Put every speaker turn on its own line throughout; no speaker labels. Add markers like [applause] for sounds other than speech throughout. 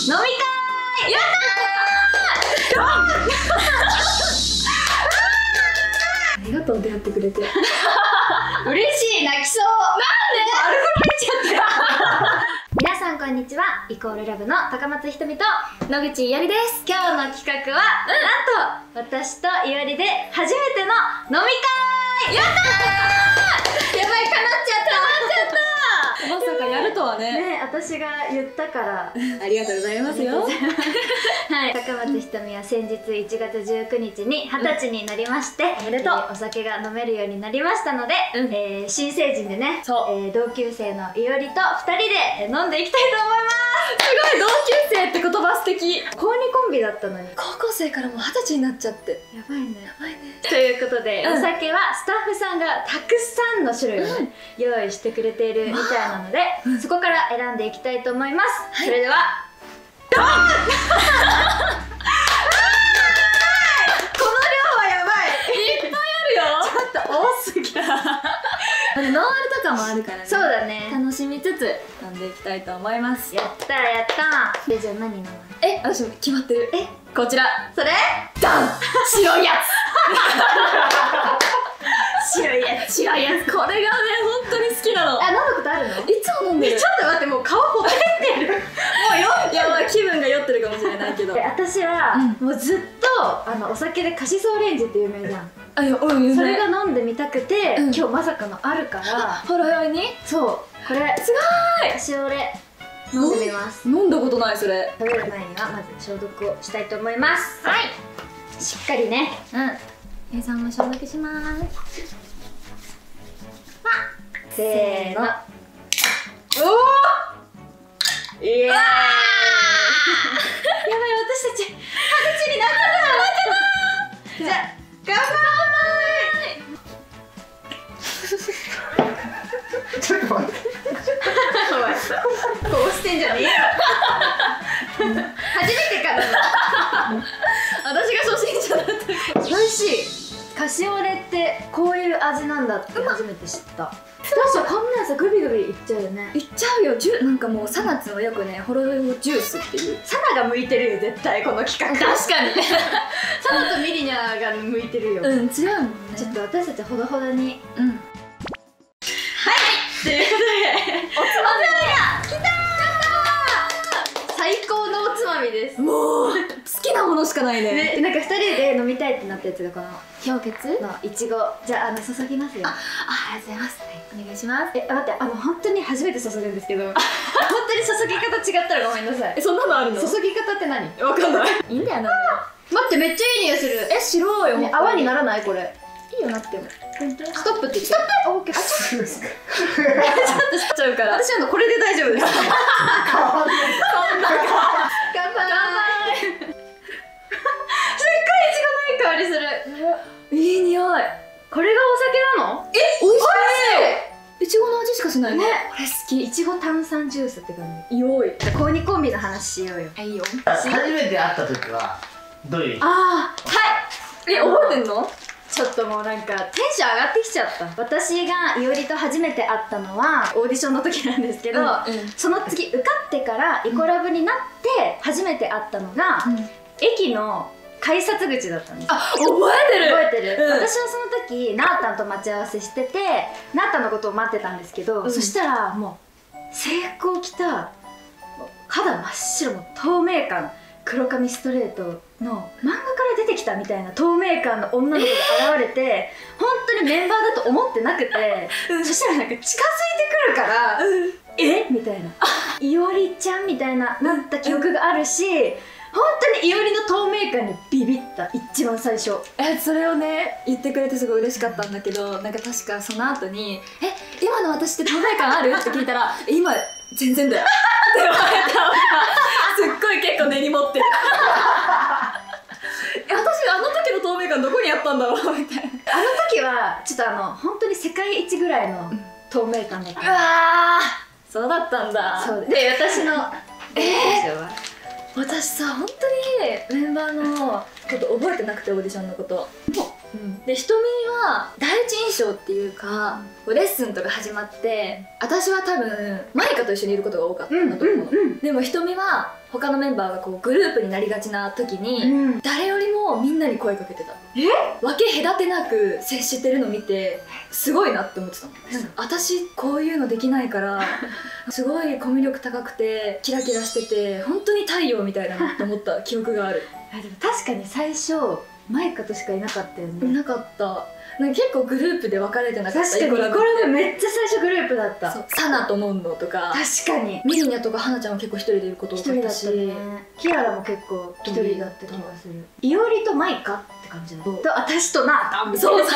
飲み会やった
ありがとう出会ってくれて。
ー嬉しい泣きそう。なんで？アルコール入っちゃった
皆さんこんにちは。イコールラブの高松ひとみと野口いよりです。
今日の企画は、なんと私といおりで初めての飲み会！やったー！やばい叶っちゃった。叶っちゃった
まさかやるとはね。
ね私が言ったから。[laughs]
ありがとうございますよ。[laughs]
はい。[laughs] 高松ひとみは先日1月19日に二十歳になりまして、
おめでとう。
えーお酒が飲めるようになりましたので、
うん。
えー新成人でね
そう。
えー同級生のいおりと2人でえー飲んでいきたいと思います。
すごい同級生って言葉素敵。
高2コンビだったのに。や
高校生からもう二十歳になっちゃって。
ばいね。
やばいね
ということで、
うん。
お酒はスタッフさんがたくさんの種類をね、用意してくれているみたいなので、そこから選んでいきたいと思います、それではドン！[laughs] この量はやばい！
いっぱいあるよ。
ちょっと多すぎ
ノンアルとかもあるからね。
そうだね。
楽しみつつ飲んでいきたいと思います。
やったやったえじゃあ何飲む？
え？私も決まってる。
え？
こちら。
それ？
ダン！白いや
白いや
つ白いやつ。これがね本当に好きなの。
あ飲んだことあるの？
いつも飲んでる。
えちょっと待ってもう顔ほてってる。もうよ
いやまあ気分が酔ってるかもしれないけど。
で私は、もうずっとあのお酒でカシソオレンジって有名じゃん。
あいやうん有名。
それが飲んでみたくて、
うん。
今日まさかのあるから
ほろ酔いに？
そう。これ
すごい！
カシオレ飲んでみます。
飲んだことないそれ。
食べる前にはまず消毒をしたいと思います。はい。しっかりね。
うん計算も消毒します。
せーの。
お
いやーやばい私たち二十歳になった。じゃあ乾杯
ちょっと待って。[laughs]
こうしてんじゃねえよ。[laughs] 初めてかな。[laughs]
私が初心者だった。
美味しいカシオレってこういう味なんだって初めて知った確かこんなんさグビグビいっちゃうよね
いっちゃうよジュなんかもうサナツのよくねほろ酔いジュースっていう
サナが向いてるよ絶対この企画
確かに
サナとミリニャが向いてるよ、
うん違うもんね
ちょっと私たちほどほどに
うん
ということでおつまみが来たー最高のおつまみです
もうきなものしかないね。
ね、なんか二人で飲みたいってなったやつがこの
氷結？
のいちご。じゃああの注ぎますよ。
あありがとうございます、お願いします
え待ってあの本当に初めて注ぐんですけど。本当に注ぎ方違ったらごめんなさい。
えそんなのあるの？
注ぎ方って何？
わかんない。いいんだよな。
待ってめっちゃいい匂いする。
え知ろうよ、
ね泡にならない？これ。
いいよなっても。
ストップって言って。ストップ？あちょ
そうですか。
しちゃうから。
私あのこれで大丈夫です。[laughs]
変わんない。
乾杯香りする。
いい匂い。
これがお酒なの？
え美味し
美
い。いちごの味しかしない
ね。
これ好き。
いちご炭酸ジュースって感
よい
じじゃあ高2コンビの話しようよ。
あいいよ。
初めて会った時はどういう？
あ
え覚えてんの？
ちょっともうなんかテンション上がってきちゃった。私がいおりと初めて会ったのはオーディションの時なんですけど、
うん
その次受かってからイコラブになって初めて会ったのが、駅の改札口だったんです。
あ覚えてる。
覚えてる、
うん。
私はその時なーたんと待ち合わせしててなーたんのことを待ってたんですけど、
うん。
そしたらもう制服を着た肌真っ白透明感黒髪ストレートの漫画から出てきたみたいな透明感の女の子が現れて、[laughs] 本当にメンバーだと思ってなくて、そしたらなんか近づいてくるから、え？みたいな。いおりちゃんみたいななった記憶があるし、本当にいおりの透明感にビビった一番最初。
えそれをね言ってくれてすごい嬉しかったんだけどなんか確かその後に「え今の私って透明感ある?」って聞いたら「え今全然だよ」って言われたのがすっごい結構根に持ってる。え私あの時の透明感どこにあったんだろう？みたいな。
あの時はちょっとあの本当に世界一ぐらいの透明感だった、
うわー。そうだったんだ。
そうで私の
えー私さ本当にメンバーのこと覚えてなくてオーディションのこと。で瞳は第一印象っていうか、レッスンとか始まって私は多分マイカと一緒にいることが多かったんだと思うの、
うん
でも瞳は他のメンバーがこうグループになりがちな時に、
うん。
誰よりもみんなに声かけてた
え？
分け隔てなく接してるの見てすごいなって思ってたの。私こういうのできないから [laughs] すごいコミュ力高くてキラキラしてて本当に太陽みたいだなって思った記憶がある。
あでも確かに最初マイカとしかいなかったよね。
なかったなんか結構グループで分かれてなかった？
確かに。これ
イコラブって。
もめっちゃ最初グループだった。
そう。サナとノンノとか。
確かに。
ミリニャとかハナちゃんは結構一人でいること多かったし。
キアラも結構一人だった気がする。いおりとマイカって感じだと私とナータみたいな。
そうそう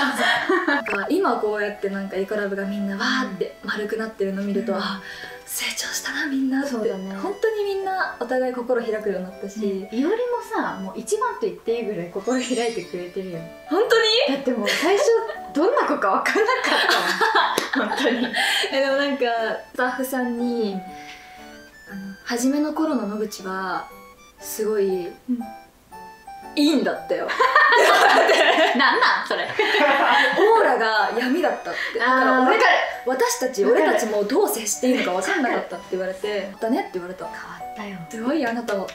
そう。今こうやってなんかイコラブがみんなわーって丸くなってるの見ると、
うん。
あ成長したなみんな
そうだね。
本当にみんなお互い心開くようになったし、
ねいおりもさもう一番と言っていいぐらい心開いてくれてるよ。
本当に？
だってもう最初どんな子か分からなかった。も [laughs] ん本当に。
えでもなんかスタッフさんに、あの初めの頃の野口はすごい、いいんだったよ。[laughs]
なんなんそれ。
オーラが闇だったって。だから俺
かる。
私たち俺たちもどう接していいのか分かんなかったって言われて「だね」って言われた。
変わったよ。
すごいあなたも。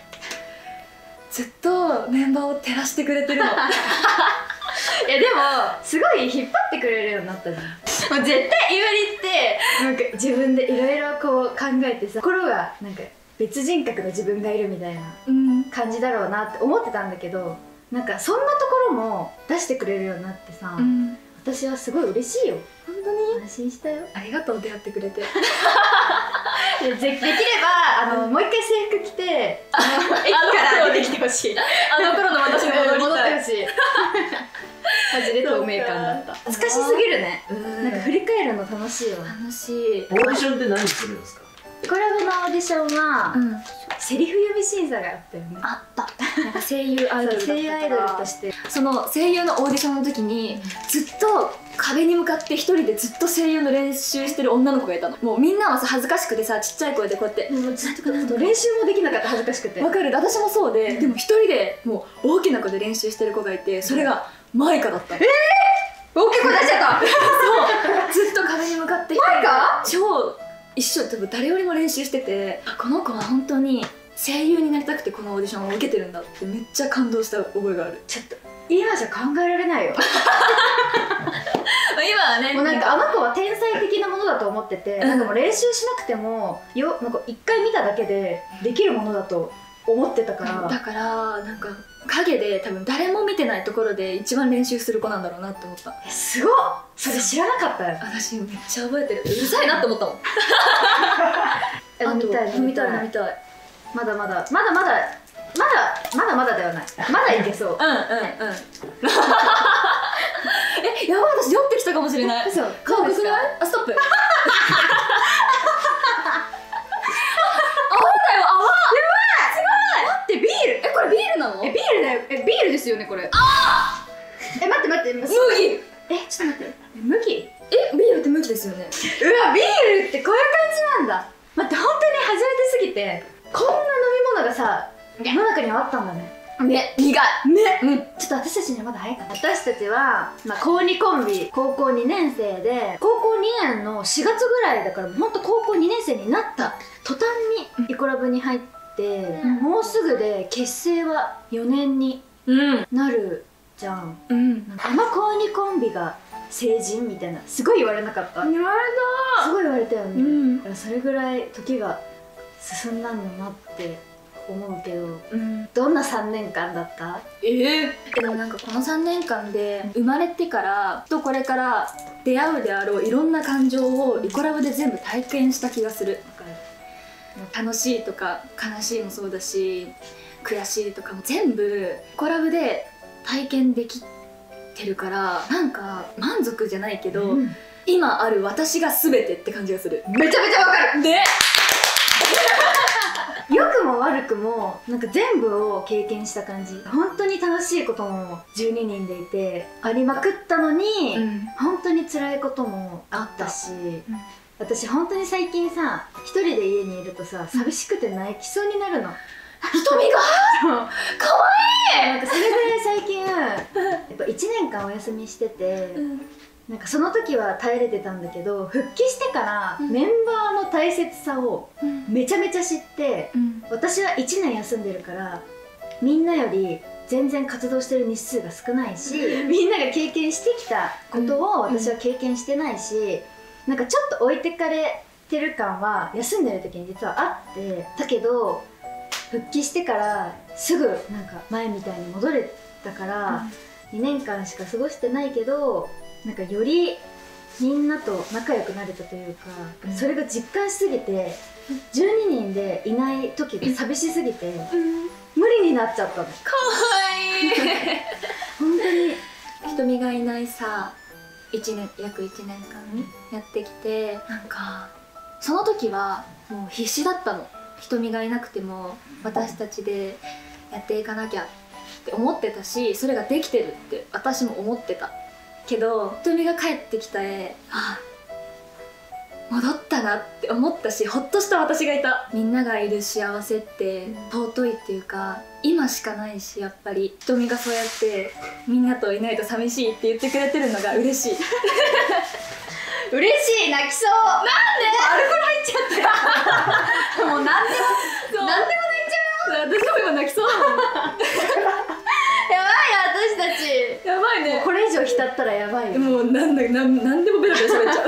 ずっとメンバーを照らしてくれてるの。[laughs]
いやでもすごい引っ張ってくれるようになったじゃん。もう絶対いおりってなんか自分でいろいろこう考えてさ心がなんか別人格の自分がいるみたいな
うん。
感じだろうなって思ってたんだけどなんかそんなところも出してくれるようになってさ、
うん。
私はすごい嬉しいよ。
本当に？
安心したよ。
ありがとう出会ってくれて。[laughs]
でできればあのもう一回制服着てあの駅から出てきてほしい。
あの頃の私に戻
ってほしい。[laughs] マジで透明感だった。懐かしすぎるね。なんか振り返るの楽しいわ。
楽しい。
オーディションって何するんですか？
コラボのオーディションは、
うん。
セリフ読み審査があったよね。
あった。なんか声優アイドル
声優アイドルとして。
その声優のオーディションの時にずっと壁に向かって一人でずっと声優の練習してる女の子がいたの。もうみんなはさ恥ずかしくてさちっちゃい声でこうやって
もうずっと練習もできなかった恥ずかしくて。
わかる。私もそうで、でも一人でもう大きな声で練習してる子がいてそれがマイカだったの、[laughs]
大きい声出しちゃった。
そう。ずっと壁に向かって
マイカ？
超一緒多分誰よりも練習しててあこの子は本当に声優になりたくてこのオーディションを受けてるんだってめっちゃ感動した覚えがある。
ちょっと今じゃ考えられないよ。[laughs]
今はね
もうなんかあの子は天才的なものだと思ってて、
うん。
なんかもう練習しなくてもよなんか一回見ただけでできるものだと思ってたから、
だからなんか影で多分誰も見てないところで一番練習する子なんだろうなって思った。
えすごっ。それ知らなかったよ。
私めっちゃ覚えてる。うるさいなって思ったもん。
え飲みたい
飲みたい飲みたい。
まだまだ。まだまだまだまだまだではない。まだいけそう。
うんうんうん。[laughs] えやばい私酔ってきたかもしれない。
そう
顔くくない？あストップ [laughs]
ール
なの？
えビールだよ。えビールですよねこれ。え待って待って。麦
麦
えちょっと待って。え麦？
えビールって麦ですよね。
うわビールってこういう感じなんだ。待って本当に初めてすぎてこんな飲み物がさ世の中にはあったんだね。
ね苦い。
ね。
うん。
ちょっと私たちにはまだ早いかな私たちは、まあ、高2コンビ高校2年生で高校2年の4月ぐらいだからほんと高校2年生になった。途端にイコラブに入って、
ん
もうすぐで結成は4年に
うん。
なるじゃん。
うん。
あの高2コンビが成人みたいなすごい言われなかった。す
言われ
ごい言われたよね、
うん。
それぐらい時が進んだんだなって思うけど
うん。
どんな3年間だった？
ええでもなんかこの3年間で生まれてからとこれから出会うであろういろんな感情をイコラブで全部体験した気がする楽しいとか悲しいもそうだし悔しいとかも全部イコラブで体験できてるからなんか満足じゃないけど、
うん。
今ある私が全てって感じがする。
めちゃめちゃわかる。
ね。[laughs]
良くも悪くもなんか全部を経験した感じ。本当に楽しいことも12人でいてありまくったのに、
うん。
本当に辛いこともあったし、私本当に最近さ一人で家にいるとさ寂しくて泣きそうになるの。
瞳が？かわ
なんかそれで最近 [laughs] ぱ1年間お休みしてて、
うん。
なんかその時は耐えれてたんだけど復帰してから
うん。
メンバーの大切さを
うん。
めちゃめちゃ知って
うん。
私は1年休んでるからみんなより全然活動してる日数が少ないしみんなが経験してきたことを
うん
私は経験してないしなんかちょっと置いてかれてる感は休んでる時に実はあってだけど復帰してからすぐなんか前みたいに戻れたから、2年間しか過ごしてないけどなんかよりみんなと仲良くなれたというか、
うん。
それが実感しすぎて12人でいない時が寂しすぎて無理になっちゃったの。
かわいい。[laughs]
本当に。[laughs]
瞳がいないさ1年約1年間やってきてなんかその時はもう必死だったの。瞳がいなくても私たちでやっていかなきゃって思ってたしそれができてるって私も思ってた。けど瞳が帰ってきた絵あ戻ったなって思ったしほっとした私がいた。みんながいる幸せって尊いっていうか今しかないしやっぱり。瞳がそうやってみんなといないと寂しいって言ってくれてるのが嬉しい。[laughs]
嬉しい泣きそう。なんで？アルコール入っちゃって [laughs] もう何でも
何でも泣いちゃう私も今泣きそう。だもん
やばい私たち。
やばいね。
これ以上浸ったらやばいよ。
もうなんだなんなんでもベラベラ喋っちゃう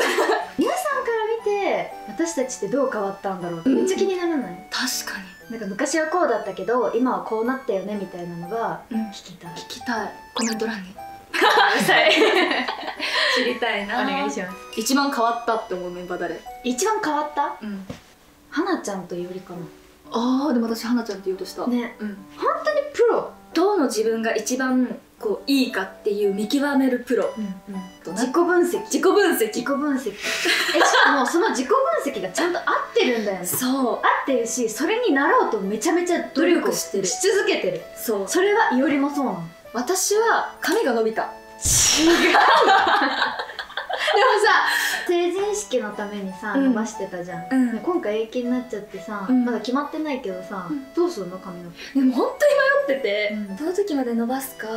私たちってどう変わったんだろうってめっちゃ気にならない、
確か
なんか昔はこうだったけど今はこうなったよねみたいなのが
に、うん、
聞きたい。
聞きたい。コメント欄に [laughs] 知りたいな。
ます。
一番変わったって思うメンバー誰？
一番変わった？
うん。
花ちゃんとよりか
あーでも私花ちゃんって言おうとした、
なね。
うん。
本当にプロ、
どの自分が一番こういいかっていう見極めるプロとな
自己分析。
自己分析。
自己分析。えしかもその自己分析がちゃんと合ってるんだよね。
そう。
合ってるしそれになろうとめちゃめちゃ努力
してる。
し続けてる。
そう。
それはいおりもそうなの。
私は髪が伸びた。
違うさ成人式のためにさ
うん。
伸ばしてたじゃん、
うん。
で今回延期になっちゃってさ、
うん。
まだ決まってないけどさ、
うん。
どうするの髪の毛？
でも本当に迷ってて、
うん。
その時まで伸ばすか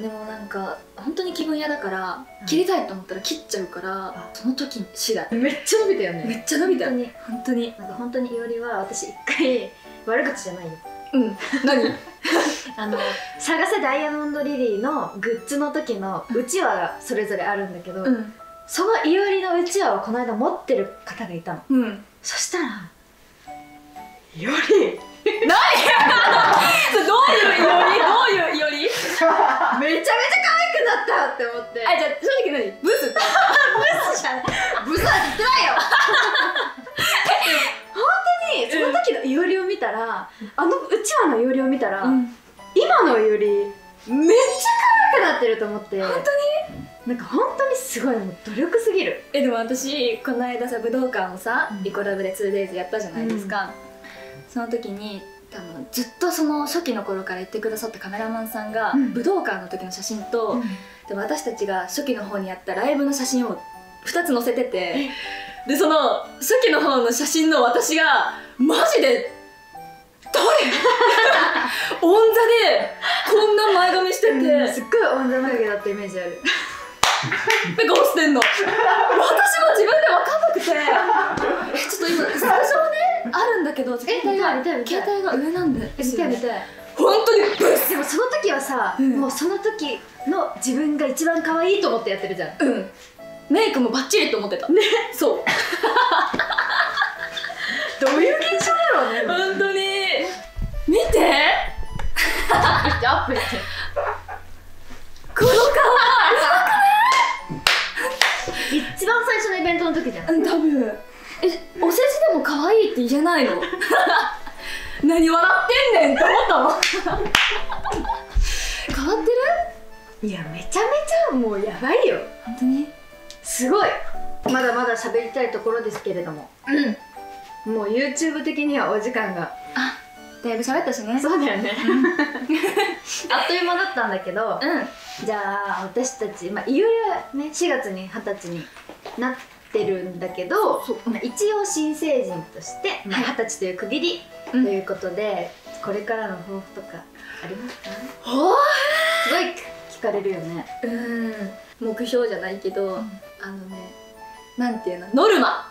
でもなんか本当に気分屋だから、
うん。
切りたいと思ったら切っちゃうから、
あ
その時次第。
めっちゃ伸びたよ
めっちゃ伸びた。よ
本当に。
本当に。
なんか本当にいおりは私一回悪口じゃないよ。
うん。何？[laughs]
あの「探せダイヤモンドリリー」のグッズの時のうちわがそれぞれあるんだけど、
うん
そのいおりのうちわをこの間持ってる方がいたの。
うん。
そしたら「いおり。
それ [laughs] どういういおり？[laughs] どういういおり？
めちゃめちゃ可愛くなった!」って思って。
あじゃあ正直何？ブス？[laughs]
ブスじゃんブスは言ってないよ。本当にその時のいおりを見たら、あのうちわのいおりを見たら、
うん。
今のいおりめっちゃ可愛くなってると思って。本当に？なんか本当にすごいもう努力すぎる。
えでも私この間さ武道館をさ、
うん。
リコラブで 2days やったじゃないですか、その時に多分ずっとその初期の頃から言ってくださったカメラマンさんが、
うん。
武道館の時の写真と、で私たちが初期の方にやったライブの写真を2つ載せててでその初期の方の写真の私がマジで誰？オンザでこんな前髪してて、
うんすっごい女眉毛だったイメージある
で顔してんの？私も自分で分かんなくて。えちょっと今スタジオねあるんだけど携帯が携帯が上なんで。
見たい見たい。
本当にブス。
でもその時はさ、
うん。
もうその時の自分が一番可愛いと思ってやってるじゃん。
うん。メイクもバッチリと思ってた。ね。そう。[laughs]
どういう現象だろうね。
本当に。見て。[laughs]
アップして。
この
一番最初のイベントの時じゃん。
顔うん多分。えお世辞でも可愛いって言えないの？[laughs] 何笑ってんねんって思ったもん。[laughs] 変わってる？
いやめちゃめちゃもうやばいよ。
本当に？
すごい。まだまだ喋りたいところですけれども。
うん。
もう YouTube 的にはお時間が。
あだいぶ喋ったしね。
そうだよね。[laughs] あっという間だったんだけど。
うん。
じゃあ私たち、まあ、いよいよね4月に二十歳になってるんだけど一応新成人として二十、歳という区切りと
うん。
いうことで、これからの抱負とかありますか？
ほー
すごい聞聞かれるよね。
うん。目標じゃないけど、あのねなんていうの？ノルマ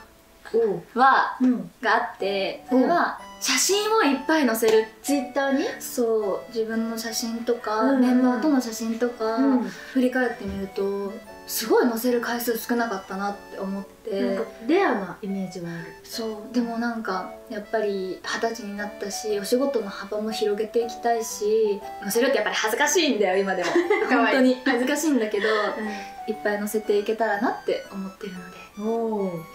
お
は
うん。
があってそれは写真をいっぱい載せる。
ツイッターに？
そう。自分の写真とか、
うんうん。
メンバーとの写真とか、
うん。
振り返ってみるとすごい載せる回数少なかったなって思って。
レアなイメージはある。
そう。でもなんかやっぱり二十歳になったしお仕事の幅も広げていきたいし載せるってやっぱり恥ずかしいんだよ今でも。[laughs] 本当に。恥ずかしいんだけどいっぱい載せていけたらなって思ってるので。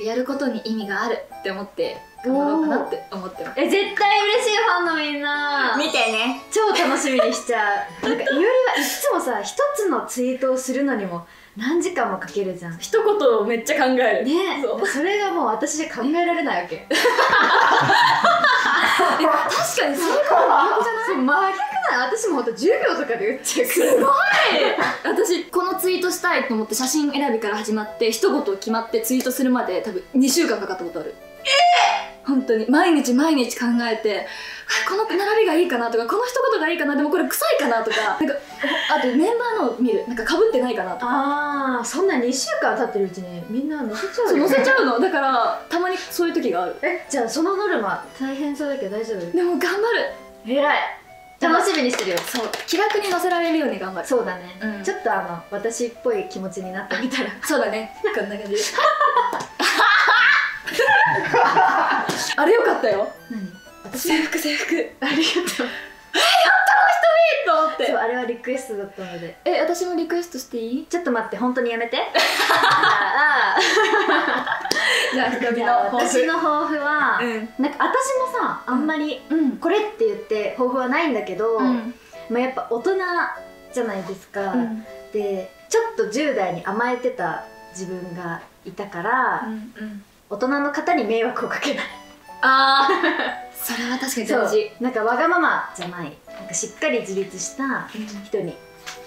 やることに意味があるって思って頑張ろうかなって思ってます。
え絶対嬉しいファンのみんな。
見てね。
超楽しみにしちゃう。なんかいおりはいつもさ一つのツイートをするのにも何時間もかけるじゃん。ね
一言をめっちゃ考える。そう。
それがもう私じゃ考えられないわけ。[laughs]
確かにそういうこと真逆じゃない？
真逆な。の私もほんと10秒とかで打っちゃう
すごい。私このツイートしたいと思って写真選びから始まって一言決まってツイートするまで多分2週間かかったことある。ええ本当に毎日毎日考えてあこの並びがいいかなとかこの一言がいいかなでもこれ臭いかなとかなんかあとメンバーのを見る。なんか被ってないかなとか。
ああそんな2週間経ってるうちにみんな乗せちゃう
そう
よ
載せちゃうの。だからたまにそういう時がある。
えじゃあそのノルマ大変そうだけど大丈夫？
でも頑張る。
偉い。楽しみにしてるよ。
そう。気楽に載せられるように頑張る。
そうだね、
うん。
ちょっとあの私っぽい気持ちになってみたら。
そうだね。こんな感じで [laughs] あれよかったよ。
何？
制服制服。
ありがとう。[laughs]
と思って。
そうあれはリクエストだったので。
え私もリクエストしていい？
ちょっと待って本当にやめて。[laughs] あ
じゃあ
私の抱負は、
うん。
なんか私もさあんまり
うん。
これって言って抱負はないんだけど、
うん。
まあ、やっぱ大人じゃないですか、
うん。
でちょっと10代に甘えてた自分がいたから、
うん。
大人の方に迷惑をかけない
ああそれは確かに大事。
なんかわがままじゃない。なんかしっかり自立した人に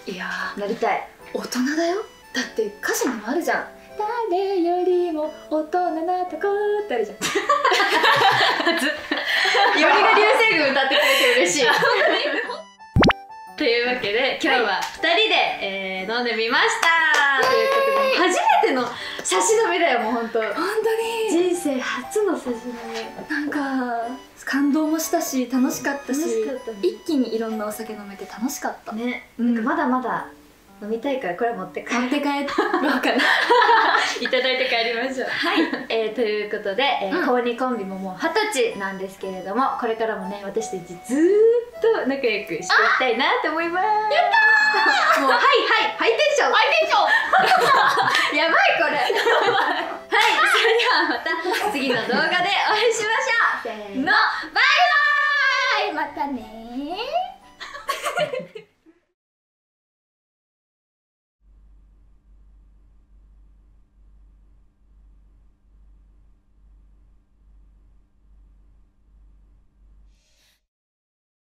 いやー。
なりたい。
大人だよ。だって歌詞にもあるじゃん。誰よりも大人なとこってあるじゃん。
よりが流星群歌ってくれて嬉しい。[laughs] というわけで今日は2人で、えー飲んでみました。ということで初めての差し飲みだよもう本当。
本当に？
人生初の差し飲み
なんか感動もしたし楽しかったし
ね。
一気にいろんなお酒飲めて楽しかった、
ね、
うん。
なんかまだまだ飲みたいからこれ持って帰
持って帰ろうかな。[laughs]
いただいて帰りましょう。はい、えーということで、えー
うん。
高2コンビももう二十歳なんですけれどもこれからもね私たちずーっと仲良くしていきたいなと思います。やったー。もうはいはいハイテンション。ハイテンション。[laughs] やばいこれ [laughs] はいそれではまた次の動画でお会いしましょう。せーの。
バイバイ。またねー